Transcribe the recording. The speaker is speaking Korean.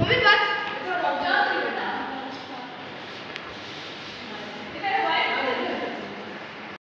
मम्मी बात